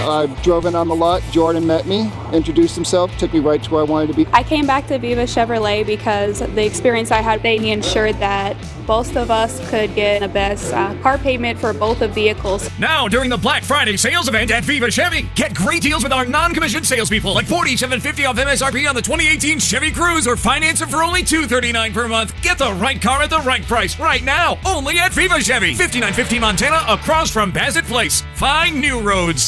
I drove in on the lot. Jordan met me, introduced himself, took me right to where I wanted to be. I came back to Viva Chevrolet because the experience I had, they ensured that both of us could get the best uh, car payment for both of vehicles. Now, during the Black Friday sales event at Viva Chevy, get great deals with our non-commissioned salespeople, like forty-seven fifty off MSRP on the 2018 Chevy Cruze, or finance it for only two thirty-nine per month. Get the right car at the right price right now, only at Viva Chevy, 5950 Montana, across from Bassett Place. Find new roads.